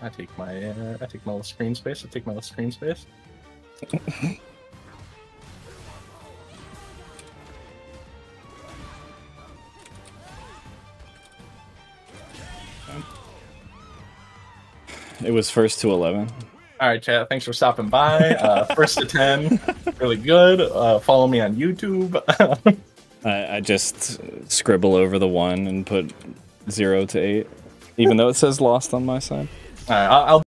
I take my uh, I take my little screen space. I take my little screen space. It was first to 11. All right, chat. Thanks for stopping by. Uh, first to ten, really good. Uh, follow me on YouTube. I, I just scribble over the one and put zero to eight, even though it says lost on my side. Right, I'll